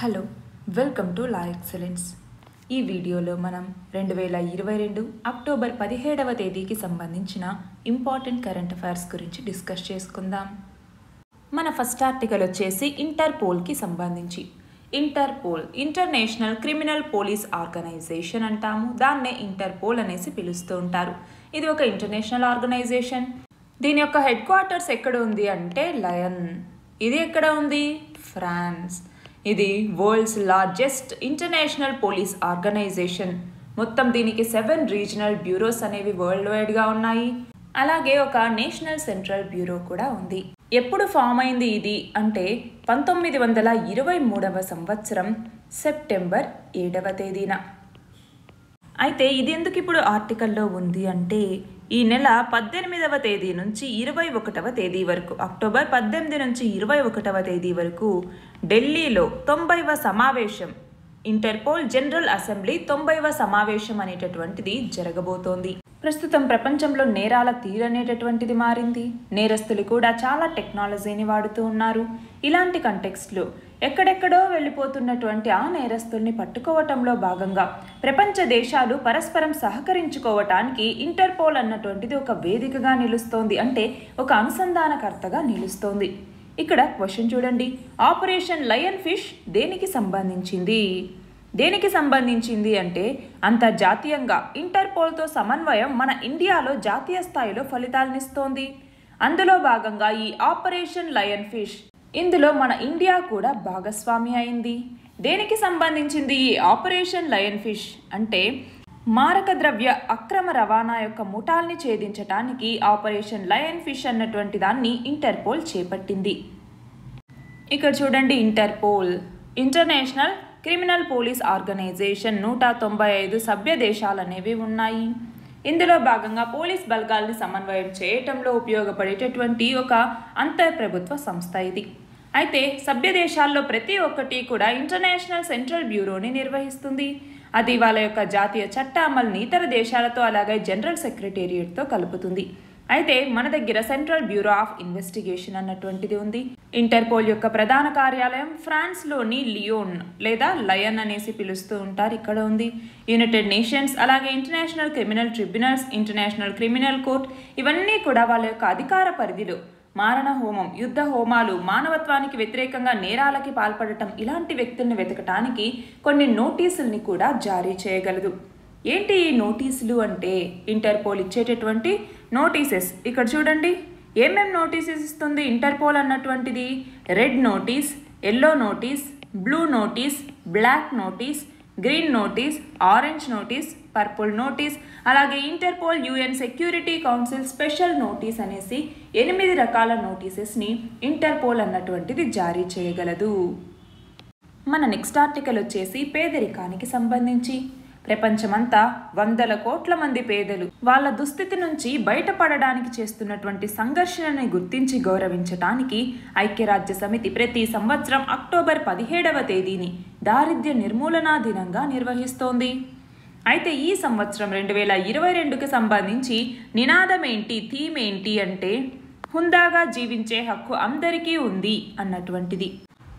Hello welcome to la excellence ఈ వీడియోలో మనం రెండు వేల ఇరవై రెండు అక్టోబర్ పదిహేడవ తేదీకి సంబంధించిన ఇంపార్టెంట్ కరెంట్ అఫైర్స్ గురించి డిస్కస్ చేసుకుందాం. మన ఫస్ట్ ఆర్టికల్ వచ్చేసి ఇంటర్పోల్కి సంబంధించి. Interpol international criminal police organisation అంటాము. దాన్నే ఇంటర్పోల్ అనేసి పిలుస్తూ ఉంటారు. ఇది ఒక ఇంటర్నేషనల్ ఆర్గనైజేషన్ దీని యొక్క హెడ్ క్వార్టర్స్ ఎక్కడ ఉంది అంటే లయన్ ఇది ఎక్కడ ఉంది? ఫ్రాన్స్ ఇది world's largest international police organization. మొత్తం దీనికి సెవెన్ రీజనల్ బ్యూరోస్ అనేవి వరల్డ్ వైడ్గా ఉన్నాయి. అలాగే ఒక నేషనల్ సెంట్రల్ బ్యూరో కూడా ఉంది. ఎప్పుడు ఫామ్ అయింది ఇది అంటే పంతొమ్మిది వందల ఇరవై మూడవ సంవత్సరం సెప్టెంబర్ ఏడవ తేదీన. అయితే ఇది ఎందుకు ఇప్పుడు ఆర్టికల్లో ఉంది అంటే ఈ నెల పద్దెనిమిదవ తేదీ నుంచి ఇరవై ఒకటవ తేదీ వరకు అక్టోబర్ పద్దెనిమిది నుంచి ఇరవై ఒకటవ తేదీ వరకు ఢిల్లీలో తొంభైవ సమావేశం ఇంటర్పోల్ జనరల్ అసెంబ్లీ తొంభైవ సమావేశం అనేటటువంటిది జరగబోతోంది. ప్రస్తుతం ప్రపంచంలో నేరాల తీరనేటటువంటిది మారింది. నేరస్తులు కూడా చాలా టెక్నాలజీని వాడుతూ ఉన్నారు. ఇలాంటి కంటెక్స్ట్లో ఎక్కడెక్కడో వెళ్ళిపోతున్నటువంటి ఆ నేరస్తుల్ని పట్టుకోవటంలో భాగంగా ప్రపంచ దేశాలు పరస్పరం సహకరించుకోవటానికి ఇంటర్పోల్ అన్నటువంటిది ఒక వేదికగా నిలుస్తోంది. అంటే ఒక అనుసంధానకర్తగా నిలుస్తోంది. ఇక్కడ క్వశ్చన్ చూడండి. ఆపరేషన్ లయన్ ఫిష్ దేనికి సంబంధించింది? దేనికి సంబంధించింది అంటే అంతర్జాతీయంగా ఇంటర్పోల్తో సమన్వయం మన ఇండియాలో జాతీయ స్థాయిలో ఫలితాలనిస్తోంది. అందులో భాగంగా ఈ ఆపరేషన్ లయన్ ఫిష్ ఇందులో మన ఇండియా కూడా భాగస్వామి అయింది. దేనికి సంబంధించింది ఈ ఆపరేషన్ లయన్ ఫిష్ అంటే మారక ద్రవ్య అక్రమ రవాణా యొక్క ముఠాల్ని ఛేదించటానికి ఆపరేషన్ లయన్ ఫిష్ అన్నటువంటి దాన్ని ఇంటర్పోల్ చేపట్టింది. ఇక్కడ చూడండి Interpol. International criminal police organisation నూట తొంభై ఐదు సభ్య దేశాలు అనేవి ఉన్నాయి. ఇందులో భాగంగా పోలీస్ బలగాల్ని సమన్వయం చేయటంలో ఉపయోగపడేటటువంటి ఒక అంతర్ప్రభుత్వ సంస్థ ఇది. అయితే సభ్య దేశాల్లో ప్రతి ఒక్కటి కూడా ఇంటర్నేషనల్ సెంట్రల్ బ్యూరోని నిర్వహిస్తుంది. అది వాళ్ళ యొక్క జాతీయ చట్ట అమలుని ఇతర దేశాలతో అలాగే జనరల్ సెక్రటేరియట్తో కలుపుతుంది. అయితే మన దగ్గర సెంట్రల్ బ్యూరో ఆఫ్ ఇన్వెస్టిగేషన్ అన్నటువంటిది ఉంది. ఇంటర్పోల్ యొక్క ప్రధాన కార్యాలయం ఫ్రాన్స్లోని లియోన్ లేదా లయన్ అనేసి పిలుస్తూ ఉంటారు ఇక్కడ ఉంది. యునైటెడ్ నేషన్స్ అలాగే international criminal tribunals international criminal court ఇవన్నీ కూడా వాళ్ళ యొక్క అధికార పరిధిలో మారణ హోమం యుద్ధ హోమాలు మానవత్వానికి వ్యతిరేకంగా నేరాలకి పాల్పడటం ఇలాంటి వ్యక్తుల్ని వెతకటానికి కొన్ని నోటీసుల్ని కూడా జారీ చేయగలదు. ఏంటి ఈ నోటీసులు అంటే? ఇంటర్పోల్ ఇచ్చేటటువంటి నోటీసెస్. ఇక్కడ చూడండి. ఏమేం నోటీసెస్ ఇస్తుంది ఇంటర్పోల్ అన్నటువంటిది? Red notice yellow notice blue notice black notice green notice orange notice purple notice అలాగే Interpol UN security council special notice అనేసి ఎనిమిది రకాల నోటీసెస్ని ఇంటర్పోల్ అన్నటువంటిది జారీ చేయగలదు. మన నెక్స్ట్ ఆర్టికల్ వచ్చేసి పేదరికానికి సంబంధించి. ప్రపంచమంతా వందల కోట్ల మంది పేదలు వాళ్ళ దుస్థితి నుంచి బయటపడడానికి చేస్తున్నటువంటి సంఘర్షణని గుర్తించి గౌరవించటానికి ఐక్యరాజ్య సమితి ప్రతి సంవత్సరం అక్టోబర్ పదిహేడవ తేదీని దారిద్ర్య నిర్మూలనా దినంగా నిర్వహిస్తోంది. అయితే ఈ సంవత్సరం రెండు వేల ఇరవై రెండుకి సంబంధించి నినాదం ఏంటి థీమ్ ఏంటి అంటే హుందాగా జీవించే హక్కు అందరికీ ఉంది అన్నటువంటిది.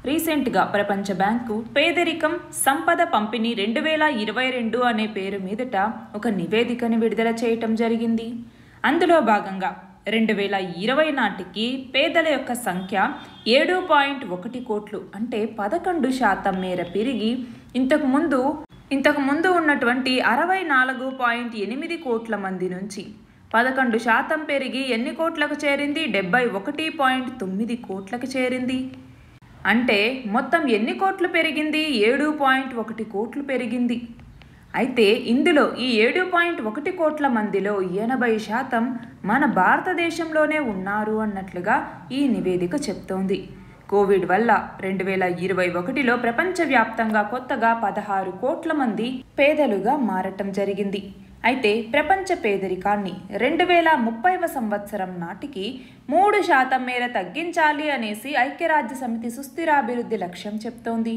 రీసెంట్గా ప్రపంచ బ్యాంకు పేదరికం సంపద పంపిణీ రెండు వేల ఇరవై రెండు అనే పేరు మీదట ఒక నివేదికను విడుదల చేయటం జరిగింది. అందులో భాగంగా రెండు వేల ఇరవై నాటికి పేదల యొక్క సంఖ్య ఏడు పాయింట్ ఒకటి కోట్లు అంటే పదకొండు శాతం మేర పెరిగి ఇంతకుముందు ఇంతకు ముందు ఉన్నటువంటి అరవై నాలుగు పాయింట్ ఎనిమిది కోట్ల మంది నుంచి పదకొండు శాతం పెరిగి ఎన్ని కోట్లకు చేరింది? డెబ్బై ఒకటి పాయింట్ తొమ్మిది కోట్లకు చేరింది. అంటే మొత్తం ఎన్ని కోట్లు పెరిగింది? ఏడు పాయింట్ ఒకటి కోట్లు పెరిగింది. అయితే ఇందులో ఈ ఏడు పాయింట్ ఒకటి కోట్ల మందిలో ఎనభై శాతం మన భారతదేశంలోనే ఉన్నారు అన్నట్లుగా ఈ నివేదిక చెప్తోంది. కోవిడ్ వల్ల రెండు వేల ఇరవై ఒకటిలో ప్రపంచవ్యాప్తంగా కొత్తగా పదహారు కోట్ల మంది పేదలుగా మారటం జరిగింది. అయితే ప్రపంచ పేదరికాన్ని రెండు వేల ముప్పైవ సంవత్సరం నాటికి మూడు శాతం మేర తగ్గించాలి అనేసి ఐక్యరాజ్య సమితి సుస్థిరాభివృద్ధి లక్ష్యం చెప్తోంది.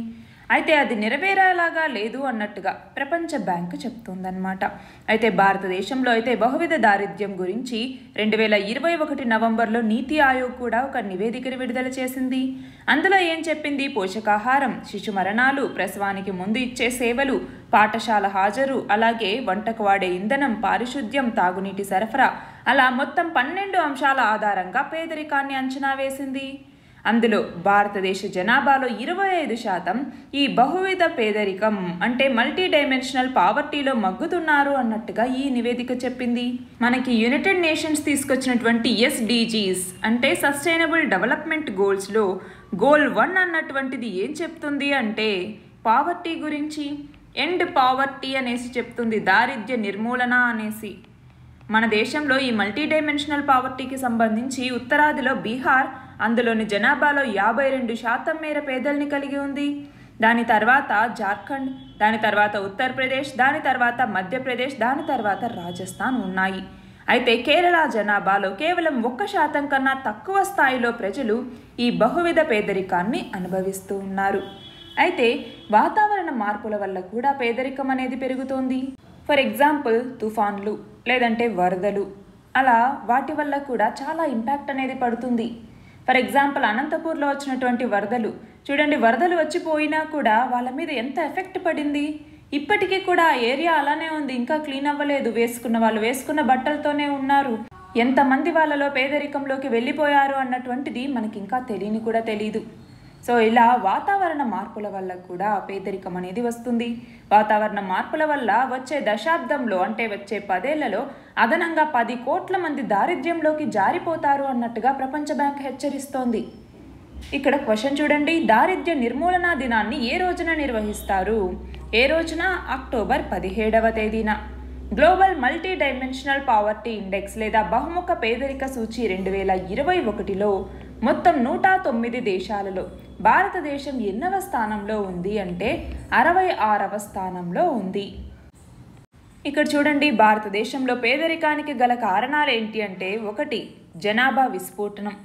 అయితే అది నెరవేరేలాగా లేదు అన్నట్టుగా ప్రపంచ బ్యాంకు చెప్తుందన్నమాట. అయితే భారతదేశంలో అయితే బహువిధ దారిద్ర్యం గురించి రెండు వేల ఇరవై ఒకటి నవంబర్లో నీతి ఆయోగ్ కూడా ఒక నివేదికను విడుదల చేసింది. అందులో ఏం చెప్పింది? పోషకాహారం శిశు మరణాలు ప్రసవానికి ముందు ఇచ్చే సేవలు పాఠశాల హాజరు అలాగే వంటకు వాడే ఇంధనం పారిశుద్ధ్యం తాగునీటి సరఫరా అలా మొత్తం పన్నెండు అంశాల ఆధారంగా పేదరికాన్ని అంచనా వేసింది. అందులో భారతదేశ జనాభాలో ఇరవై ఐదు శాతం ఈ బహువిధ పేదరికం అంటే మల్టీ డైమెన్షనల్ పావర్టీలో మగ్గుతున్నారు అన్నట్టుగా ఈ నివేదిక చెప్పింది. మనకి యునైటెడ్ నేషన్స్ తీసుకొచ్చినటువంటి ఎస్డిజీస్ అంటే సస్టైనబుల్ డెవలప్మెంట్ గోల్స్లో గోల్ వన్ అన్నటువంటిది ఏం చెప్తుంది అంటే పావర్టీ గురించి ఎండ్ పావర్టీ అనేసి చెప్తుంది దారిద్ర్య నిర్మూలన అనేసి. మన దేశంలో ఈ మల్టీ డైమెన్షనల్ పావర్టీకి సంబంధించి ఉత్తరాదిలో బీహార్ అందులోని జనాభాలో యాభై రెండు శాతం మేర పేదల్ని కలిగి ఉంది. దాని తర్వాత జార్ఖండ్ దాని తర్వాత ఉత్తరప్రదేశ్ దాని తర్వాత మధ్యప్రదేశ్ దాని తర్వాత రాజస్థాన్ ఉన్నాయి. అయితే కేరళ జనాభాలో కేవలం ఒక్క శాతం కన్నా తక్కువ స్థాయిలో ప్రజలు ఈ బహువిధ పేదరికాన్ని అనుభవిస్తూ ఉన్నారు. అయితే వాతావరణ మార్పుల వల్ల కూడా పేదరికం అనేది పెరుగుతోంది. ఫర్ ఎగ్జాంపుల్ తుఫాన్లు లేదంటే వరదలు అలా వాటి వల్ల కూడా చాలా ఇంపాక్ట్ అనేది పడుతుంది. ఫర్ ఎగ్జాంపుల్ అనంతపూర్లో వచ్చినటువంటి వరదలు. చూడండి వరదలు వచ్చిపోయినా కూడా వాళ్ళ మీద ఎంత ఎఫెక్ట్ పడింది? ఇప్పటికీ కూడా ఆ ఏరియా అలానే ఉంది. ఇంకా క్లీన్ అవ్వలేదు. వేసుకున్న వాళ్ళు వేసుకున్న బట్టలతోనే ఉన్నారు. ఎంతమంది వాళ్ళలో పేదరికంలోకి వెళ్ళిపోయారు అన్నటువంటిది మనకి ఇంకా తెలియని కూడా తెలియదు సో ఇలా వాతావరణ మార్పుల వల్ల కూడా పేదరికం అనేది వస్తుంది. వాతావరణ మార్పుల వల్ల వచ్చే దశాబ్దంలో అంటే వచ్చే పదేళ్ళలో అదనంగా పది కోట్ల మంది దారిద్ర్యంలోకి జారిపోతారు అన్నట్టుగా ప్రపంచ బ్యాంక్ హెచ్చరిస్తోంది. ఇక్కడ క్వశ్చన్ చూడండి. దారిద్ర్య నిర్మూలన దినాన్ని ఏ రోజున నిర్వహిస్తారు? ఏ రోజున? అక్టోబర్ పదిహేడవ తేదీన. Global multi dimensional poverty index లేదా బహుముఖ పేదరిక సూచి రెండు వేల ఇరవై ఒకటిలో మొత్తం నూట తొమ్మిది దేశాలలో భారతదేశం ఎన్నవ స్థానంలో ఉంది అంటే అరవై ఆరవ స్థానంలో ఉంది. ఇక్కడ చూడండి భారతదేశంలో పేదరికానికి గల కారణాలు ఏంటి అంటే ఒకటి జనాభా విస్ఫోటనం.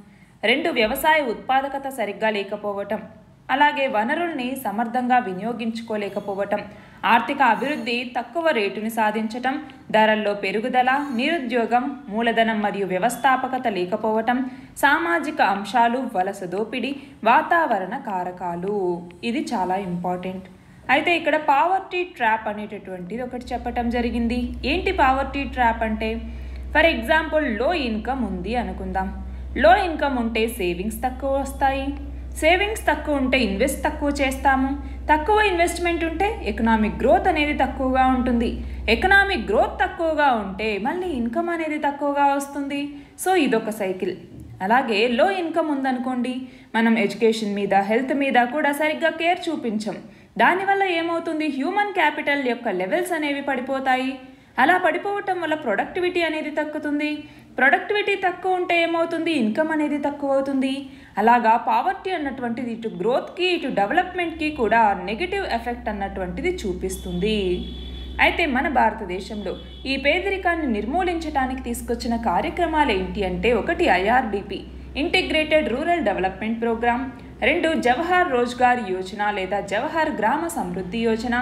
రెండు వ్యవసాయ ఉత్పాదకత సరిగ్గా లేకపోవటం. అలాగే వనరుల్ని సమర్థంగా వినియోగించుకోలేకపోవటం. ఆర్థిక అభివృద్ధి తక్కువ రేటుని సాధించటం ధరల్లో పెరుగుదల నిరుద్యోగం మూలధనం మరియు వ్యవస్థాపకత లేకపోవటం సామాజిక అంశాలు వలస దోపిడీ వాతావరణ కారకాలు. ఇది చాలా ఇంపార్టెంట్. అయితే ఇక్కడ పావర్టీ ట్రాప్ అనేటటువంటిది ఒకటి చెప్పటం జరిగింది. ఏంటి పావర్టీ ట్రాప్ అంటే? ఫర్ ఎగ్జాంపుల్లో ఇన్కమ్ ఉంది అనుకుందాం. లో ఇన్కమ్ ఉంటే సేవింగ్స్ తక్కువ వస్తాయి. సేవింగ్స్ తక్కువ ఉంటే ఇన్వెస్ట్ తక్కువ చేస్తాము. తక్కువ ఇన్వెస్ట్మెంట్ ఉంటే ఎకనామిక్ గ్రోత్ అనేది తక్కువగా ఉంటుంది. ఎకనామిక్ గ్రోత్ తక్కువగా ఉంటే మళ్ళీ ఇన్కమ్ అనేది తక్కువగా వస్తుంది. సో ఇదొక సైకిల్ అలాగే లో ఇన్కమ్ ఉందనుకోండి మనం ఎడ్యుకేషన్ మీద హెల్త్ మీద కూడా సరిగ్గా కేర్ చూపించం. దానివల్ల ఏమవుతుంది? హ్యూమన్ క్యాపిటల్ యొక్క లెవెల్స్ అనేవి పడిపోతాయి. అలా పడిపోవటం వల్ల ప్రొడక్టివిటీ అనేది తగ్గుతుంది. ప్రొడక్టివిటీ తక్కువ ఉంటే ఏమవుతుంది? ఇన్కమ్ అనేది తక్కువ అవుతుంది అలాగా పావర్టీ అన్నటువంటిది ఇటు గ్రోత్కి ఇటు డెవలప్మెంట్కి కూడా నెగిటివ్ ఎఫెక్ట్ అన్నటువంటిది చూపిస్తుంది. అయితే మన భారతదేశంలో ఈ పేదరికాన్ని నిర్మూలించడానికి తీసుకొచ్చిన కార్యక్రమాలు ఏంటి అంటే ఒకటి IRDP integrated rural development programme. రెండు జవహర్ రోజ్గార్ యోజన లేదా జవహర్ గ్రామ సమృద్ధి యోజన.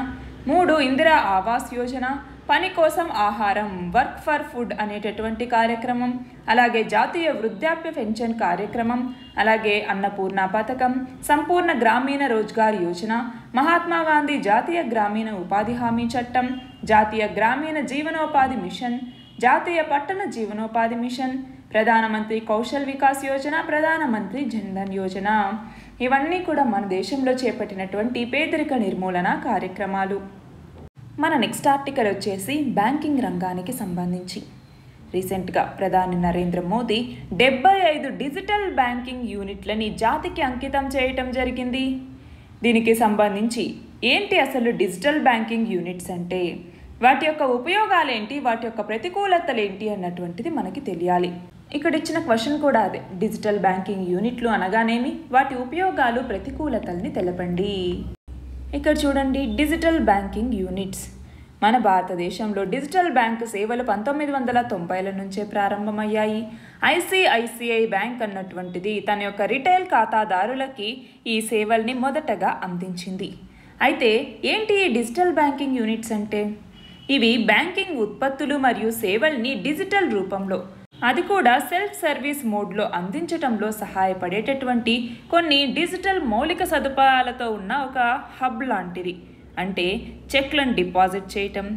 మూడు ఇందిరా ఆవాస్ యోజన. పని కోసం ఆహారం వర్క్ ఫర్ ఫుడ్ అనేటటువంటి కార్యక్రమం అలాగే జాతీయ వృద్ధాప్య పెన్షన్ కార్యక్రమం అలాగే అన్నపూర్ణ పథకం సంపూర్ణ గ్రామీణ రోజ్గార్ యోజన మహాత్మా గాంధీ జాతీయ గ్రామీణ ఉపాధి హామీ చట్టం జాతీయ గ్రామీణ జీవనోపాధి మిషన్ జాతీయ పట్టణ జీవనోపాధి మిషన్ ప్రధానమంత్రి కౌశల్ వికాస్ యోజన ప్రధానమంత్రి జన్ధన్ యోజన. ఇవన్నీ కూడా మన దేశంలో చేపట్టినటువంటి పేదరిక నిర్మూలన కార్యక్రమాలు. మన నెక్స్ట్ ఆర్టికల్ వచ్చేసి బ్యాంకింగ్ రంగానికి సంబంధించి. రీసెంట్గా ప్రధాని నరేంద్ర మోదీ డెబ్బై ఐదు డిజిటల్ బ్యాంకింగ్ యూనిట్లని జాతికి అంకితం చేయటం జరిగింది. దీనికి సంబంధించి ఏంటి అసలు డిజిటల్ బ్యాంకింగ్ యూనిట్స్ అంటే? వాటి యొక్క ఉపయోగాలు ఏంటి? వాటి యొక్క ప్రతికూలతలు ఏంటి? అన్నటువంటిది మనకి తెలియాలి. ఇక్కడ ఇచ్చిన క్వశ్చన్ కూడా అదే. డిజిటల్ బ్యాంకింగ్ యూనిట్లు అనగానేమి? వాటి ఉపయోగాలు ప్రతికూలతల్ని తెలపండి. ఇక్కడ చూడండి డిజిటల్ బ్యాంకింగ్ యూనిట్స్ మన భారతదేశంలో డిజిటల్ బ్యాంకు సేవలు పంతొమ్మిది వందల తొంభైల నుంచే ప్రారంభమయ్యాయి. ఐసిఐసిఐ బ్యాంక్ అన్నటువంటిది తన యొక్క రిటైల్ ఖాతాదారులకి ఈ సేవల్ని మొదటగా అందించింది. అయితే ఏంటి ఈ డిజిటల్ బ్యాంకింగ్ యూనిట్స్ అంటే? ఇవి బ్యాంకింగ్ ఉత్పత్తులు మరియు సేవల్ని డిజిటల్ రూపంలో అది కూడా సెల్ఫ్ సర్వీస్ మోడ్లో అందించటంలో సహాయపడేటటువంటి కొన్ని డిజిటల్ మౌలిక సదుపాయాలతో ఉన్న ఒక హబ్ లాంటిది. అంటే చెక్లను డిపాజిట్ చేయటం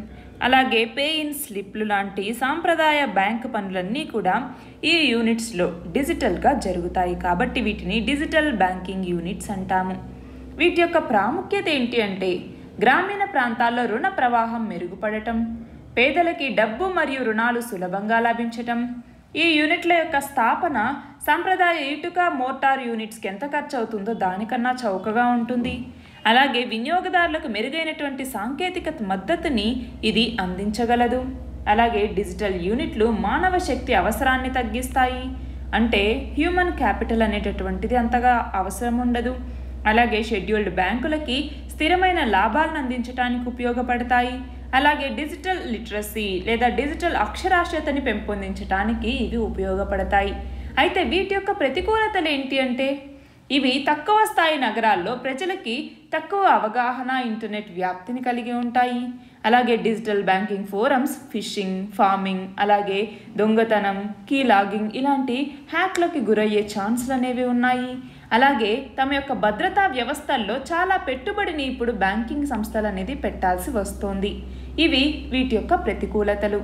అలాగే పే ఇన్ స్లిప్లు లాంటి సాంప్రదాయ బ్యాంక్ పనులన్నీ కూడా ఈ యూనిట్స్లో డిజిటల్గా జరుగుతాయి. కాబట్టి వీటిని డిజిటల్ బ్యాంకింగ్ యూనిట్స్ అంటాము. వీటి యొక్క ప్రాముఖ్యత ఏంటి అంటే గ్రామీణ ప్రాంతాల్లో రుణ ప్రవాహం మెరుగుపడటం పేదలకి డబ్బు మరియు రుణాలు సులభంగా లభించటం ఈ యూనిట్ల యొక్క స్థాపన సాంప్రదాయ ఇటుక మోటార్ యూనిట్స్కి ఎంత ఖర్చు అవుతుందో దానికన్నా చౌకగా ఉంటుంది. అలాగే వినియోగదారులకు మెరుగైనటువంటి సాంకేతిక మద్దతుని ఇది అందించగలదు. అలాగే డిజిటల్ యూనిట్లు మానవ శక్తి అవసరాన్ని తగ్గిస్తాయి. అంటే హ్యూమన్ క్యాపిటల్ అనేటటువంటిది అంతగా అవసరం ఉండదు. అలాగే షెడ్యూల్డ్ బ్యాంకులకి స్థిరమైన లాభాలను అందించడానికి ఉపయోగపడతాయి. అలాగే డిజిటల్ లిటరసీ లేదా డిజిటల్ అక్షరాస్యతని పెంపొందించడానికి ఇవి ఉపయోగపడతాయి. అయితే వీటి యొక్క ప్రతికూలతలు ఏంటి అంటే ఇవి తక్కువ స్థాయి నగరాల్లో ప్రజలకి తక్కువ అవగాహన ఇంటర్నెట్ వ్యాప్తిని కలిగి ఉంటాయి. అలాగే digital banking forums phishing pharming అలాగే దొంగతనం కీ లాగింగ్ ఇలాంటి హ్యాక్లకి గురయ్యే ఛాన్స్లు అనేవి ఉన్నాయి. అలాగే తమ యొక్క భద్రతా వ్యవస్థల్లో చాలా పెట్టుబడిని ఇప్పుడు బ్యాంకింగ్ సంస్థలు అనేది పెట్టాల్సి వస్తోంది. ఇవి వీటి యొక్క ప్రతికూలతలు.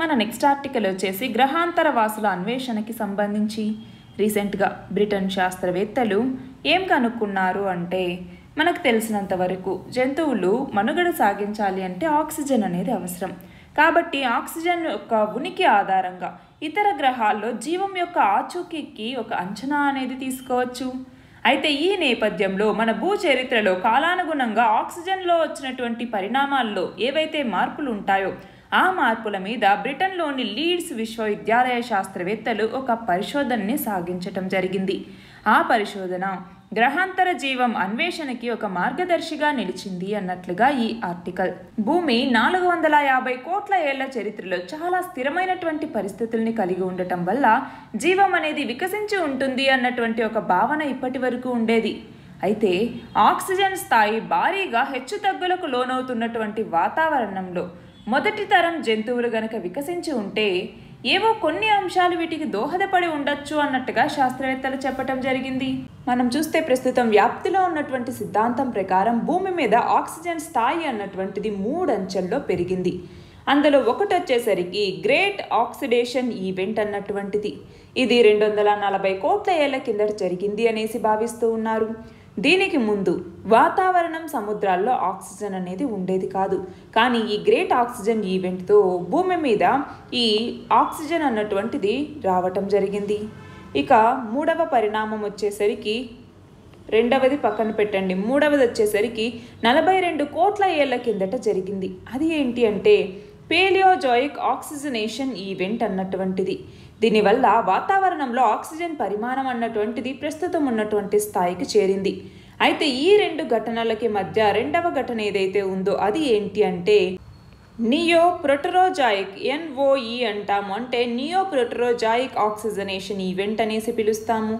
మన నెక్స్ట్ ఆర్టికల్ వచ్చేసి గ్రహాంతర వాసుల అన్వేషణకి సంబంధించి. రీసెంట్గా బ్రిటన్ శాస్త్రవేత్తలు ఏం కనుక్కున్నారు అంటే మనకు తెలిసినంత వరకు జంతువులు మనుగడ సాగించాలి అంటే ఆక్సిజన్ అనేది అవసరం. కాబట్టి ఆక్సిజన్ యొక్క ఉనికి ఆధారంగా ఇతర గ్రహాల్లో జీవం యొక్క ఆచూకీకి ఒక అంచనా అనేది తీసుకోవచ్చు. అయితే ఈ నేపథ్యంలో మన భూ చరిత్రలో కాలానుగుణంగా ఆక్సిజన్లో వచ్చినటువంటి పరిణామాల్లో ఏవైతే మార్పులు ఉంటాయో ఆ మార్పుల మీద బ్రిటన్లోని లీడ్స్ విశ్వవిద్యాలయ శాస్త్రవేత్తలు ఒక పరిశోధనని సాగించటం జరిగింది. ఆ పరిశోధన గ్రహాంతర జీవం అన్వేషణకి ఒక మార్గదర్శిగా నిలిచింది అన్నట్లుగా ఈ ఆర్టికల్. భూమి నాలుగు వందల యాభై కోట్ల ఏళ్ళ చరిత్రలో చాలా స్థిరమైనటువంటి పరిస్థితుల్ని కలిగి ఉండటం వల్ల జీవం అనేది వికసించి ఉంటుంది అన్నటువంటి ఒక భావన ఇప్పటి వరకు ఉండేది. అయితే ఆక్సిజన్ స్థాయి భారీగా హెచ్చుతగ్గులకు లోనవుతున్నటువంటి వాతావరణంలో మొదటి తరం జంతువులు గనక వికసించి ఉంటే ఏవో కొన్ని అంశాలు వీటికి దోహదపడి ఉండొచ్చు అన్నట్టుగా శాస్త్రవేత్తలు చెప్పటం జరిగింది. మనం చూస్తే ప్రస్తుతం వ్యాప్తిలో ఉన్నటువంటి సిద్ధాంతం ప్రకారం భూమి మీద ఆక్సిజన్ స్థాయి అన్నటువంటిది మూడంచెల్లో పెరిగింది. అందులో ఒకటి వచ్చేసరికి గ్రేట్ ఆక్సిడేషన్ ఈవెంట్ అన్నటువంటిది. ఇది రెండు వందల నలభై కోట్ల ఏళ్ళ కిందట జరిగింది అనేసి భావిస్తూ ఉన్నారు. దీనికి ముందు వాతావరణం సముద్రాల్లో ఆక్సిజన్ అనేది ఉండేది కాదు. కానీ ఈ గ్రేట్ ఆక్సిజన్ ఈవెంట్తో భూమి మీద ఈ ఆక్సిజన్ అన్నటువంటిది రావటం జరిగింది. ఇక మూడవ పరిణామం వచ్చేసరికి రెండవది పక్కన పెట్టండి. మూడవది వచ్చేసరికి నలభై రెండు కోట్ల ఏళ్ళ కిందట జరిగింది. అది ఏంటి అంటే పేలియోజాయిక్ ఆక్సిజనేషన్ ఈవెంట్ అన్నటువంటిది. దీనివల్ల వాతావరణంలో ఆక్సిజన్ పరిమాణం అన్నటువంటిది ప్రస్తుతం ఉన్నటువంటి స్థాయికి చేరింది. అయితే ఈ రెండు ఘటనలకి మధ్య రెండవ ఘటన ఏదైతే ఉందో అది ఏంటి అంటే నియో ప్రొటరోజాయిక్ ఎన్ఓఈ అంటాము. అంటే నియో ప్రొటరోజాయిక్ ఆక్సిజనేషన్ ఈవెంట్ అనేసి పిలుస్తాము.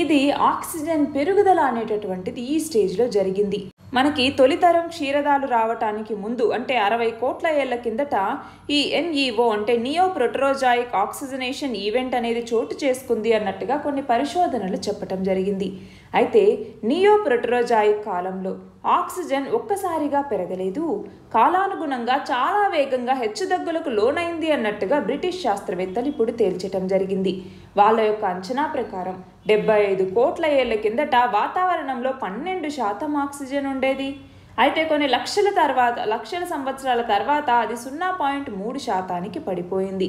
ఇది ఆక్సిజన్ పెరుగుదల అనేటటువంటిది ఈ స్టేజ్లో జరిగింది. మనకి తొలితరం క్షీరదాలు రావటానికి ముందు అంటే అరవై కోట్ల ఏళ్ళ కిందట ఈ ఎన్ఈఓ అంటే నియో ప్రొటరోజాయిక్ ఆక్సిజనేషన్ ఈవెంట్ అనేది చోటు చేసుకుంది అన్నట్టుగా కొన్ని పరిశోధనలు చెప్పటం జరిగింది. అయితే నియో ప్రొటరోజాయిక్ కాలంలో ఆక్సిజన్ ఒక్కసారిగా పెరగలేదు. కాలానుగుణంగా చాలా వేగంగా హెచ్చుదగ్గులకు లోనైంది అన్నట్టుగా బ్రిటిష్ శాస్త్రవేత్తలు ఇప్పుడు తేల్చటం జరిగింది. వాళ్ళ యొక్క అంచనా ప్రకారం డెబ్బై ఐదు కోట్ల ఏళ్ళ కిందట వాతావరణంలో పన్నెండు శాతం ఆక్సిజన్ ఉండేది. అయితే కొన్ని లక్షల తర్వాత లక్షల సంవత్సరాల తర్వాత అది సున్నా పాయింట్ మూడు శాతానికి పడిపోయింది.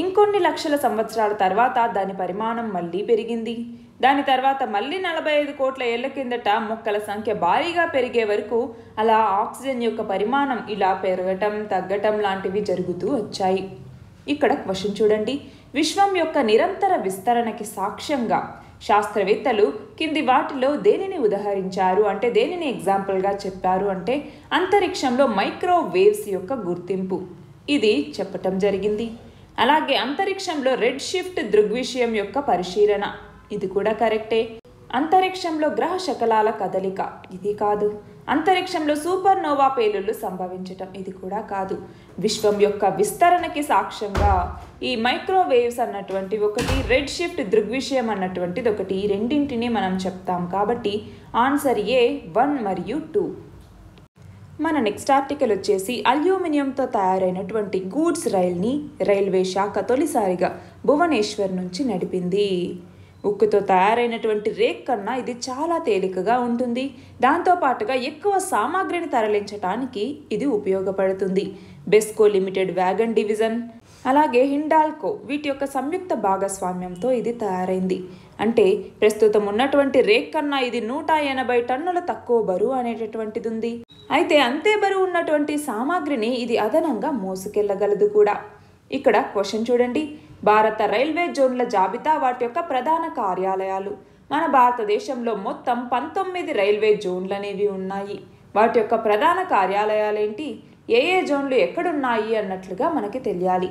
ఇంకొన్ని లక్షల సంవత్సరాల తర్వాత దాని పరిమాణం మళ్ళీ పెరిగింది. దాని తర్వాత మళ్ళీ నలభై ఐదు కోట్ల ఏళ్ళ కిందట మొక్కల సంఖ్య భారీగా పెరిగే వరకు అలా ఆక్సిజన్ యొక్క పరిమాణం ఇలా పెరగటం తగ్గటం లాంటివి జరుగుతూ వచ్చాయి. ఇక్కడ క్వశ్చన్ చూడండి. విశ్వం యొక్క నిరంతర విస్తరణకి సాక్ష్యంగా శాస్త్రవేత్తలు కింది వాటిలో దేనిని ఉదహరించారు? అంటే దేనిని ఎగ్జాంపుల్గా చెప్పారు? అంటే అంతరిక్షంలో మైక్రోవేవ్స్ యొక్క గుర్తింపు. ఇది చెప్పటం జరిగింది. అలాగే అంతరిక్షంలో రెడ్ షిఫ్ట్ దృగ్విషయం యొక్క పరిశీలన. ఇది కూడా కరెక్టే. అంతరిక్షంలో గ్రహ శకలాల కదలిక ఇది కాదు. అంతరిక్షంలో సూపర్ నోవా పేలుళ్ళు సంభవించటం ఇది కూడా కాదు. విశ్వం యొక్క విస్తరణకి సాక్ష్యంగా ఈ మైక్రోవేవ్స్ అన్నటువంటి ఒకటి రెడ్ షిఫ్ట్ దృగ్విషయం అన్నటువంటిది ఒకటి ఈ రెండింటిని మనం చెప్తాం కాబట్టి ఆన్సర్ ఏ వన్ మరియు టూ. మన నెక్స్ట్ ఆర్టికల్ వచ్చేసి అల్యూమినియంతో తయారైనటువంటి గూడ్స్ రైల్ని రైల్వే శాఖ తొలిసారిగా భువనేశ్వర్ నుంచి నడిపింది. ఉక్కుతో తయారైనటువంటి రేక్ కన్నా ఇది చాలా తేలికగా ఉంటుంది. దాంతోపాటుగా ఎక్కువ సామాగ్రిని తరలించటానికి ఇది ఉపయోగపడుతుంది. బెస్కో లిమిటెడ్ వ్యాగన్ డివిజన్ అలాగే హిండాల్కో వీటి యొక్క సంయుక్త భాగస్వామ్యంతో ఇది తయారైంది. అంటే ప్రస్తుతం ఉన్నటువంటి రేక్ కన్నా ఇది నూట ఎనభై టన్నుల తక్కువ బరువు అనేటటువంటిది ఉంది అయితే అంతే బరువు ఉన్నటువంటి సామాగ్రిని ఇది అదనంగా మోసుకెళ్ళగలదు కూడా. ఇక్కడ క్వశ్చన్ చూడండి. భారత రైల్వే జోన్ల జాబితా వాటి యొక్క ప్రధాన కార్యాలయాలు. మన భారతదేశంలో మొత్తం పంతొమ్మిది రైల్వే జోన్లు అనేవి ఉన్నాయి. వాటి యొక్క ప్రధాన కార్యాలయాలేంటి? ఏ ఏ జోన్లు ఎక్కడున్నాయి అన్నట్లుగా మనకి తెలియాలి.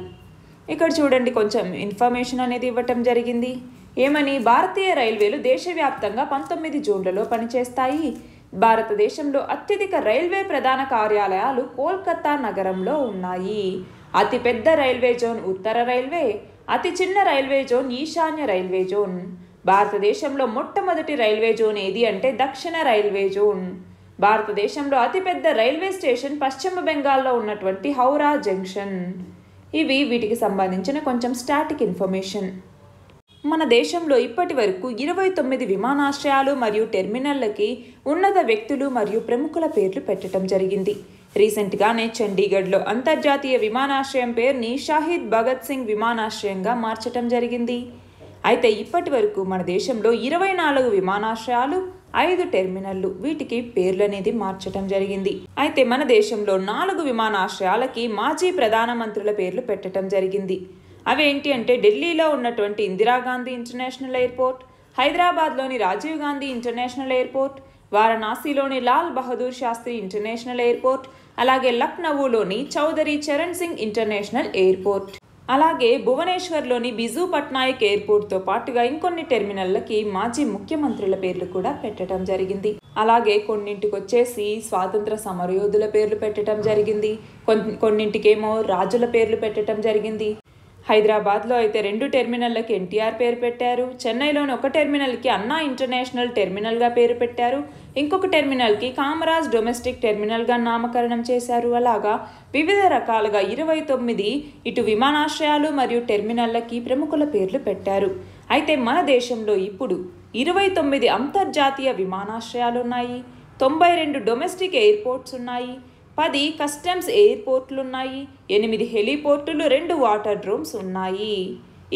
ఇక్కడ చూడండి కొంచెం ఇన్ఫర్మేషన్ అనేది ఇవ్వటం జరిగింది. ఏమని? భారతీయ రైల్వేలు దేశవ్యాప్తంగా పంతొమ్మిది జోన్లలో పనిచేస్తాయి. భారతదేశంలో అత్యధిక రైల్వే ప్రధాన కార్యాలయాలు కోల్కతా నగరంలో ఉన్నాయి. అతిపెద్ద రైల్వే జోన్ ఉత్తర రైల్వే అతి చిన్న రైల్వే జోన్ ఈశాన్య రైల్వే జోన్. భారతదేశంలో మొట్టమొదటి రైల్వే జోన్ ఏది అంటే దక్షిణ రైల్వే జోన్. భారతదేశంలో అతిపెద్ద రైల్వే స్టేషన్ పశ్చిమ బెంగాల్లో ఉన్నటువంటి హౌరా జంక్షన్. ఇవి వీటికి సంబంధించిన కొంచెం స్టాటిక్ ఇన్ఫర్మేషన్. మన దేశంలో ఇప్పటి వరకు ఇరవై తొమ్మిది విమానాశ్రయాలు మరియు టెర్మినల్లకి ఉన్నత వ్యక్తులు మరియు ప్రముఖుల పేర్లు పెట్టడం జరిగింది. రీసెంట్గానే చండీగఢ్లో అంతర్జాతీయ విమానాశ్రయం పేరుని షాహిద్ భగత్ సింగ్ విమానాశ్రయంగా మార్చటం జరిగింది. అయితే ఇప్పటి వరకు మన దేశంలో ఇరవై నాలుగు విమానాశ్రయాలు ఐదు టెర్మినల్లు వీటికి పేర్లు అనేది మార్చటం జరిగింది. అయితే మన దేశంలో నాలుగు విమానాశ్రయాలకి మాజీ ప్రధానమంత్రుల పేర్లు పెట్టడం జరిగింది. అవేంటి అంటే ఢిల్లీలో ఉన్నటువంటి ఇందిరాగాంధీ ఇంటర్నేషనల్ ఎయిర్పోర్ట్ హైదరాబాద్లోని రాజీవ్ గాంధీ ఇంటర్నేషనల్ ఎయిర్పోర్ట్ వారణాసిలోని లాల్ బహదూర్ శాస్త్రి ఇంటర్నేషనల్ ఎయిర్పోర్ట్ అలాగే లక్నవూలోని చౌదరి చరణ్ సింగ్ ఇంటర్నేషనల్ ఎయిర్పోర్ట్. అలాగే భువనేశ్వర్లోని బిజు పట్నాయక్ ఎయిర్పోర్ట్తో పాటుగా ఇంకొన్ని టెర్మినల్లకి మాజీ ముఖ్యమంత్రుల పేర్లు కూడా పెట్టడం జరిగింది. అలాగే కొన్నింటికి వచ్చేసి స్వాతంత్ర సమరయోధుల పేర్లు పెట్టడం జరిగింది. కొన్- కొన్నింటికేమో రాజుల పేర్లు పెట్టడం జరిగింది. హైదరాబాద్లో అయితే రెండు టెర్మినల్లకి ఎన్టీఆర్ పేరు పెట్టారు. చెన్నైలోని ఒక టెర్మినల్కి అన్నా ఇంటర్నేషనల్ టెర్మినల్గా పేరు పెట్టారు. ఇంకొక టెర్మినల్కి కామరాజ్ డొమెస్టిక్ టెర్మినల్గా నామకరణం చేశారు. అలాగా వివిధ రకాలుగా ఇరవై తొమ్మిది ఇటు విమానాశ్రయాలు మరియు టెర్మినల్లకి ప్రముఖుల పేర్లు పెట్టారు. అయితే మన దేశంలో ఇప్పుడు ఇరవై తొమ్మిది అంతర్జాతీయ విమానాశ్రయాలు ఉన్నాయి. తొంభై రెండు డొమెస్టిక్ ఎయిర్పోర్ట్స్ ఉన్నాయి. పది కస్టమ్స్ ఎయిర్పోర్ట్లు ఉన్నాయి ఎనిమిది హెలిపోర్టులు రెండు వాటర్ డ్రోమ్స్ ఉన్నాయి.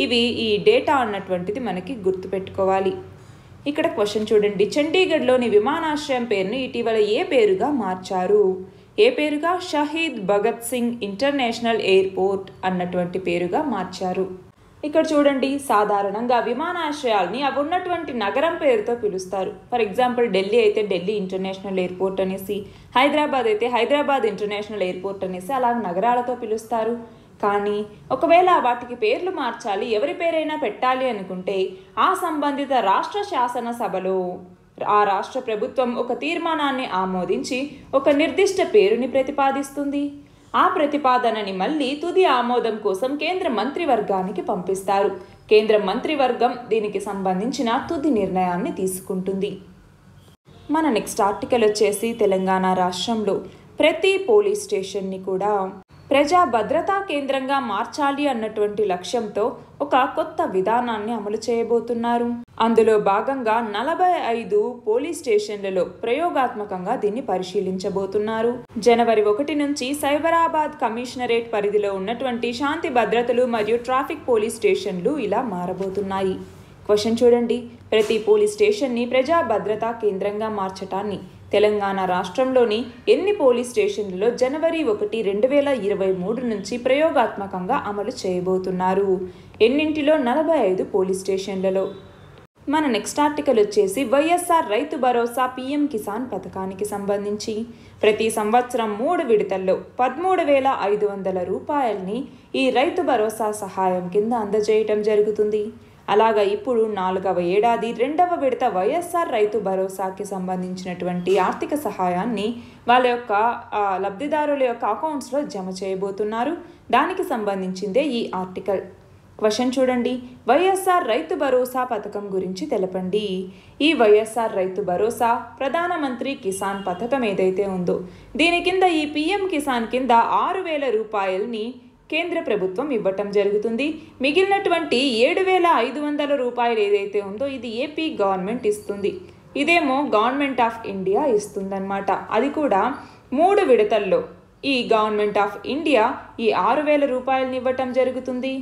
ఇవి ఈ డేటా అన్నటువంటిది మనకి గుర్తుపెట్టుకోవాలి. ఇక్కడ క్వశ్చన్ చూడండి. చండీగఢ్లోని విమానాశ్రయం పేరును ఇటీవల ఏ పేరుగా మార్చారు? ఏ పేరుగా? షహీద్ భగత్ సింగ్ ఇంటర్నేషనల్ ఎయిర్పోర్ట్ అన్నటువంటి పేరుగా మార్చారు. ఇక్కడ చూడండి సాధారణంగా విమానాశ్రయాల్ని అవి ఉన్నటువంటి నగరం పేరుతో పిలుస్తారు. ఫర్ ఎగ్జాంపుల్ ఢిల్లీ అయితే ఢిల్లీ ఇంటర్నేషనల్ ఎయిర్పోర్ట్ అనేసి హైదరాబాద్ అయితే హైదరాబాద్ ఇంటర్నేషనల్ ఎయిర్పోర్ట్ అనేసి అలా నగరాలతో పిలుస్తారు. కానీ ఒకవేళ వాటికి పేర్లు మార్చాలి ఎవరి పేరైనా పెట్టాలి అనుకుంటే ఆ సంబంధిత రాష్ట్ర శాసనసభలో ఆ రాష్ట్ర ప్రభుత్వం ఒక తీర్మానాన్ని ఆమోదించి ఒక నిర్దిష్ట పేరుని ప్రతిపాదిస్తుంది. ఆ ప్రతిపాదనని మళ్ళీ తుది ఆమోదం కోసం కేంద్ర మంత్రివర్గానికి పంపిస్తారు. కేంద్ర మంత్రివర్గం దీనికి సంబంధించిన తుది నిర్ణయాన్ని తీసుకుంటుంది. మన నెక్స్ట్ ఆర్టికల్ వచ్చేసి తెలంగాణ రాష్ట్రంలో ప్రతి పోలీస్ స్టేషన్ని కూడా ప్రజా భద్రతా కేంద్రంగా మార్చాలి అన్నటువంటి లక్ష్యంతో ఒక కొత్త విధానాన్ని అమలు చేయబోతున్నారు. అందులో భాగంగా నలభై ఐదు పోలీస్ స్టేషన్లలో ప్రయోగాత్మకంగా దీన్ని పరిశీలించబోతున్నారు. జనవరి ఒకటి నుంచి సైబరాబాద్ కమిషనరేట్ పరిధిలో ఉన్నటువంటి శాంతి భద్రతలు మరియు ట్రాఫిక్ పోలీస్ స్టేషన్లు ఇలా మారబోతున్నాయి. క్వశ్చన్ చూడండి. ప్రతి పోలీస్ స్టేషన్ని ప్రజా భద్రతా కేంద్రంగా మార్చటాన్ని తెలంగాణ రాష్ట్రంలోని ఎన్ని పోలీస్ స్టేషన్లలో జనవరి ఒకటి రెండు వేల ఇరవై మూడు నుంచి ప్రయోగాత్మకంగా అమలు చేయబోతున్నారు? ఎన్నింటిలో నలభై ఐదు పోలీస్ స్టేషన్లలో? మన నెక్స్ట్ ఆర్టికల్ వచ్చేసి వైఎస్ఆర్ రైతు భరోసా పీఎం కిసాన్ పథకానికి సంబంధించి. ప్రతి సంవత్సరం మూడు విడతల్లో పదమూడు వేల ఐదు వందల రూపాయల్ని ఈ రైతు భరోసా సహాయం కింద అందజేయటం జరుగుతుంది. అలాగా ఇప్పుడు నాలుగవ ఏడాది రెండవ విడత వైఎస్ఆర్ రైతు భరోసాకి సంబంధించినటువంటి ఆర్థిక సహాయాన్ని వాళ్ళ యొక్క లబ్ధిదారుల యొక్క అకౌంట్స్లో జమ చేయబోతున్నారు. దానికి సంబంధించిందే ఈ ఆర్టికల్. క్వశ్చన్ చూడండి. వైఎస్ఆర్ రైతు భరోసా పథకం గురించి తెలపండి. ఈ వైఎస్ఆర్ రైతు భరోసా ప్రధానమంత్రి కిసాన్ పథకం ఏదైతే ఉందో దీని కింద ఈ పిఎం కిసాన్ కింద ఆరు వేల రూపాయలని కేంద్ర ప్రభుత్వం ఇవ్వటం జరుగుతుంది. మిగిలినటువంటి ఏడు వేల ఐదు వందల రూపాయలు ఏదైతే ఉందో ఇది ఏపీ గవర్నమెంట్ ఇస్తుంది. ఇదేమో గవర్నమెంట్ ఆఫ్ ఇండియా ఇస్తుందన్నమాట. అది కూడా మూడు విడతల్లో. ఈ గవర్నమెంట్ ఆఫ్ ఇండియా ఈ ఆరు వేల రూపాయలని ఇవ్వటం జరుగుతుంది.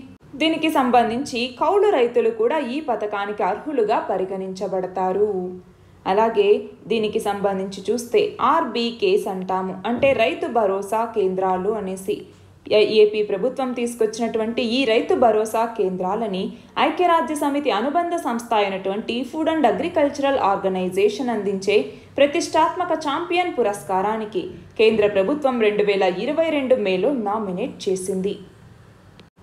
దీనికి సంబంధించి కౌలు రైతులు కూడా ఈ పథకానికి అర్హులుగా పరిగణించబడతారు. అలాగే దీనికి సంబంధించి చూస్తే ఆర్బీకేస్ అంటాము. అంటే రైతు భరోసా కేంద్రాలు అనేసి. ఏపీ ప్రభుత్వం తీసుకొచ్చినటువంటి ఈ రైతు భరోసా కేంద్రాలని ఐక్యరాజ్య సమితి అనుబంధ సంస్థ అయినటువంటి ఫుడ్ అండ్ అగ్రికల్చరల్ ఆర్గనైజేషన్ అందించే ప్రతిష్టాత్మక ఛాంపియన్ పురస్కారానికి కేంద్ర ప్రభుత్వం రెండు వేల ఇరవై రెండు మేలో నామినేట్ చేసింది.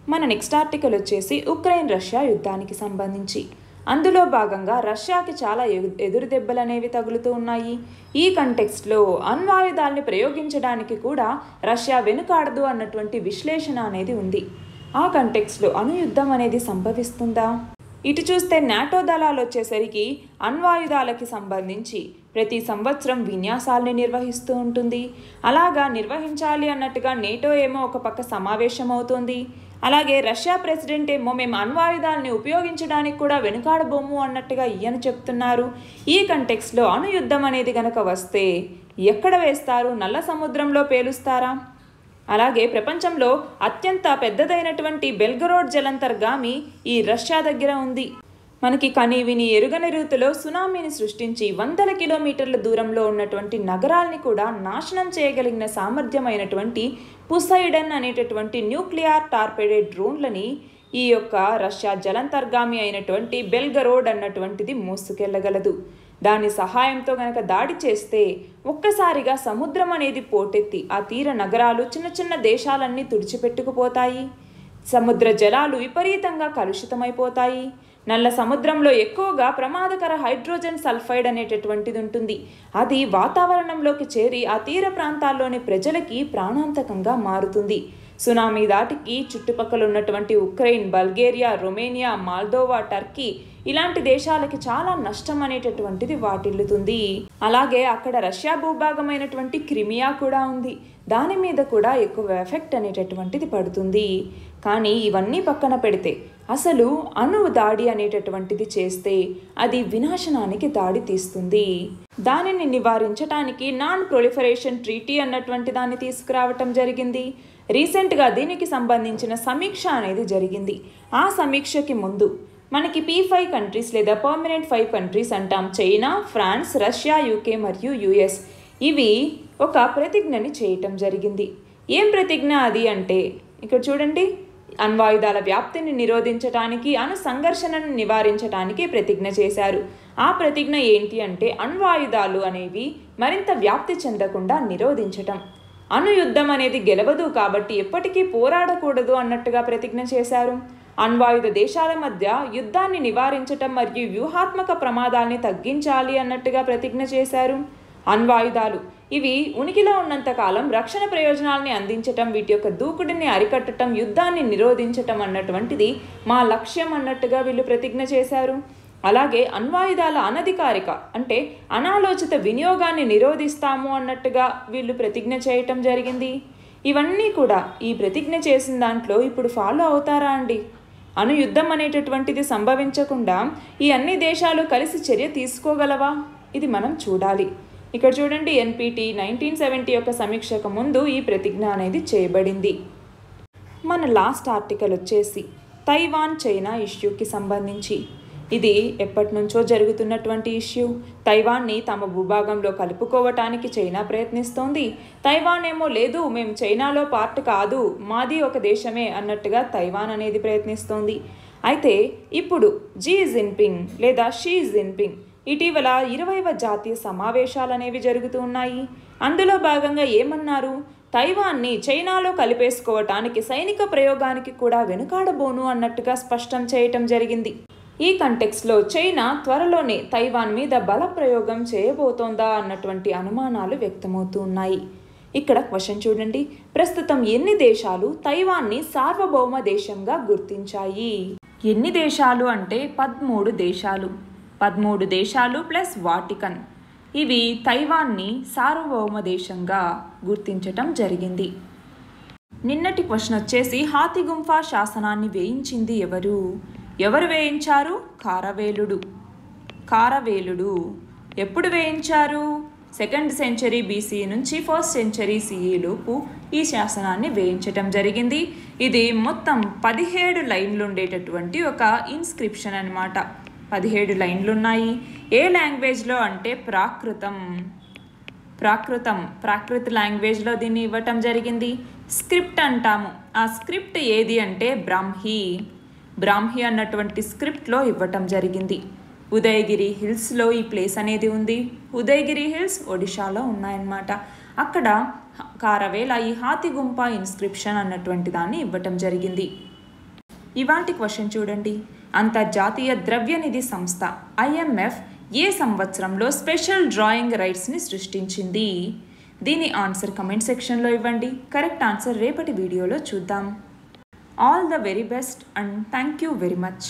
మన నెక్స్ట్ ఆర్టికల్ వచ్చేసి ఉక్రెయిన్ రష్యా యుద్ధానికి సంబంధించి. అందులో భాగంగా రష్యాకి చాలా ఎదురు దెబ్బలు అనేవి తగులుతూ ఉన్నాయి. ఈ కంటెక్స్ట్లో అణ్వాయుధాల్ని ప్రయోగించడానికి కూడా రష్యా వెనుకాడదు అన్నటువంటి విశ్లేషణ అనేది ఉంది. ఆ కంటెక్స్లో అణుయుద్ధం అనేది సంభవిస్తుందా? ఇటు చూస్తే నాటో దళాలు వచ్చేసరికి అణ్వాయుధాలకి సంబంధించి ప్రతి సంవత్సరం విన్యాసాల్ని నిర్వహిస్తూ ఉంటుంది. అలాగా నిర్వహించాలి అన్నట్టుగా నేటో ఏమో ఒక పక్క సమావేశం అవుతుంది అలాగే రష్యా ప్రెసిడెంట్ ఏమో మేము అణ్వాయుధాలని ఉపయోగించడానికి కూడా వెనుకాడబోము అన్నట్టుగా ఈయన చెప్తున్నారు. ఈ కంటెక్స్లో అణుయుద్ధం అనేది గనక వస్తే ఎక్కడ వేస్తారు? నల్ల సముద్రంలో పేలుస్తారా? అలాగే ప్రపంచంలో అత్యంత పెద్దదైనటువంటి బెల్గరోడ్ జలంతర్గామి ఈ రష్యా దగ్గర ఉంది. మనకి కని విని ఎరుగని రీతిలో సునామీని సృష్టించి వందల కిలోమీటర్ల దూరంలో ఉన్నటువంటి నగరాల్ని కూడా నాశనం చేయగలిగిన సామర్థ్యమైనటువంటి పుసైడన్ అనేటటువంటి న్యూక్లియర్ టార్పెడెడ్ డ్రోన్లని ఈ యొక్క రష్యా జలంతర్గామి అయినటువంటి బెల్గరోడ్ అన్నటువంటిది మోసుకెళ్ళగలదు దాని సహాయంతో గనక దాడి చేస్తే ఒక్కసారిగా సముద్రం అనేది పోటెత్తి ఆ తీర నగరాలు చిన్న చిన్న దేశాలన్నీ తుడిచిపెట్టుకుపోతాయి. సముద్ర జలాలు విపరీతంగా కలుషితమైపోతాయి. నల్ల సముద్రంలో ఎక్కువగా ప్రమాదకర హైడ్రోజన్ సల్ఫైడ్ అనేటటువంటిది ఉంటుంది. అది వాతావరణంలోకి చేరి ఆ తీర ప్రాంతాల్లోని ప్రజలకి ప్రాణాంతకంగా మారుతుంది. సునామీ దాటికి చుట్టుపక్కల ఉన్నటువంటి Ukraine Bulgaria Romania Moldova Turkey ఇలాంటి దేశాలకి చాలా నష్టం అనేటటువంటిది వాటిల్లుతుంది. అలాగే అక్కడ రష్యా భూభాగమైనటువంటి క్రిమియా కూడా ఉంది. దాని మీద కూడా ఎక్కువ ఎఫెక్ట్ అనేటటువంటిది పడుతుంది. కానీ ఇవన్నీ పక్కన పెడితే అసలు అణువు దాడి అనేటటువంటిది చేస్తే అది వినాశనానికి దాడి తీస్తుంది. దానిని నివారించడానికి నాన్ ప్రొలిఫరేషన్ ట్రీటీ అన్నటువంటి దాన్ని తీసుకురావటం జరిగింది. రీసెంట్గా దీనికి సంబంధించిన సమీక్ష అనేది జరిగింది. ఆ సమీక్షకి ముందు మనకి పీ ఫైవ్ కంట్రీస్ లేదా పర్మనెంట్ ఫైవ్ కంట్రీస్ అంటాం. చైనా ఫ్రాన్స్ రష్యా యూకే మరియు యుఎస్. ఇవి ఒక ప్రతిజ్ఞని చేయటం జరిగింది. ఏం ప్రతిజ్ఞ అది అంటే ఇక్కడ చూడండి. అణ్వాయుధాల వ్యాప్తిని నిరోధించటానికి అణు సంఘర్షణను నివారించటానికి ప్రతిజ్ఞ చేశారు. ఆ ప్రతిజ్ఞ ఏంటి అంటే అణ్వాయుధాలు అనేవి మరింత వ్యాప్తి చెందకుండా నిరోధించటం. అణు యుద్ధం అనేది గెలవదు కాబట్టి ఎప్పటికీ పోరాడకూడదు అన్నట్టుగా ప్రతిజ్ఞ చేశారు. అణ్వాయుధ దేశాల మధ్య యుద్ధాన్ని నివారించటం మరియు వ్యూహాత్మక ప్రమాదాల్ని తగ్గించాలి అన్నట్టుగా ప్రతిజ్ఞ చేశారు. అణ్వాయుధాలు ఇవి ఉనికిలో ఉన్నంతకాలం రక్షణ ప్రయోజనాల్ని అందించటం వీటి యొక్క దూకుడిని అరికట్టడం యుద్ధాన్ని నిరోధించటం అన్నటువంటిది మా లక్ష్యం అన్నట్టుగా వీళ్ళు ప్రతిజ్ఞ చేశారు. అలాగే అణ్వాయుధాల అనధికారిక అంటే అనాలోచిత వినియోగాన్ని నిరోధిస్తాము అన్నట్టుగా వీళ్ళు ప్రతిజ్ఞ చేయటం జరిగింది. ఇవన్నీ కూడా ఈ ప్రతిజ్ఞ చేసిన దాంట్లో ఇప్పుడు ఫాలో అవుతారా అండి? అను యుద్ధం అనేటటువంటిది సంభవించకుండా ఈ అన్ని దేశాలు కలిసి చర్య తీసుకోగలవా? ఇది మనం చూడాలి. ఇక్కడ చూడండి ఎన్పిటి నైన్టీన్ సెవెంటీ యొక్క సమీక్షకు ముందు ఈ ప్రతిజ్ఞ అనేది చేయబడింది. మన లాస్ట్ ఆర్టికల్ వచ్చేసి తైవాన్ చైనా ఇష్యూకి సంబంధించి. ఇది ఎప్పటి నుంచో జరుగుతున్నటువంటి ఇష్యూ. తైవాన్ని తమ భూభాగంలో కలుపుకోవటానికి చైనా ప్రయత్నిస్తోంది. తైవాన్ ఏమో లేదు మేము చైనాలో పార్ట్ కాదు మాది ఒక దేశమే అన్నట్టుగా తైవాన్ అనేది ప్రయత్నిస్తోంది. అయితే ఇప్పుడు జీ జిన్పింగ్ లేదా షీ జిన్పింగ్ ఇటీవల ఇరవైవ జాతీయ సమావేశాలు అనేవి జరుగుతూ ఉన్నాయి. అందులో భాగంగా ఏమన్నారు? తైవాన్ని చైనాలో కలిపేసుకోవటానికి సైనిక ప్రయోగానికి కూడా వెనుకాడబోను అన్నట్టుగా స్పష్టం చేయటం జరిగింది. ఈ కంటెక్స్లో చైనా త్వరలోనే తైవాన్ మీద బల ప్రయోగం చేయబోతోందా అన్నటువంటి అనుమానాలు వ్యక్తమవుతూ ఉన్నాయి. ఇక్కడ క్వశ్చన్ చూడండి. ప్రస్తుతం ఎన్ని దేశాలు తైవాన్ని సార్వభౌమ దేశంగా గుర్తించాయి? ఎన్ని దేశాలు అంటే పదమూడు దేశాలు. పదమూడు దేశాలు ప్లస్ వాటికన్. ఇవి తైవాన్ని సార్వభౌమ దేశంగా గుర్తించటం జరిగింది. నిన్నటి క్వశ్చన్ వచ్చేసి హాతిగుంఫా శాసనాన్ని వేయించింది ఎవరు? ఎవరు వేయించారు? కారవేలుడు. కారవేలుడు ఎప్పుడు వేయించారు? సెకండ్ సెంచరీ బీసీ నుంచి ఫస్ట్ సెంచరీ సిఈలోపు ఈ శాసనాన్ని వేయించటం జరిగింది. ఇది మొత్తం పదిహేడు లైన్లు ఉండేటటువంటి ఒక ఇన్స్క్రిప్షన్ అనమాట పదిహేడు లైన్లు ఉన్నాయి ఏ లాంగ్వేజ్లో అంటే ప్రాకృతం? ప్రాకృతం ప్రాకృత లాంగ్వేజ్లో దీన్ని ఇవ్వటం జరిగింది. స్క్రిప్ట్ అంటాము. ఆ స్క్రిప్ట్ ఏది అంటే బ్రాహ్మీ. బ్రాహ్మీ అన్నటువంటి స్క్రిప్ట్లో ఇవ్వటం జరిగింది. ఉదయగిరి హిల్స్లో ఈ ప్లేస్ అనేది ఉంది. ఉదయగిరి హిల్స్ ఒడిశాలో ఉన్నాయన్నమాట. అక్కడ కారవేల ఈ హాతిగుంప ఇన్స్క్రిప్షన్ అన్నటువంటి దాన్ని ఇవ్వటం జరిగింది. ఇవాంటి క్వశ్చన్ చూడండి. అంతర్జాతీయ ద్రవ్యనిధి సంస్థ ఐఎంఎఫ్ ఏ సంవత్సరంలో స్పెషల్ డ్రాయింగ్ రైట్స్ని సృష్టించింది? దీని ఆన్సర్ కమెంట్ సెక్షన్లో ఇవ్వండి. కరెక్ట్ ఆన్సర్ రేపటి వీడియోలో చూద్దాం. All the very best and thank you very much.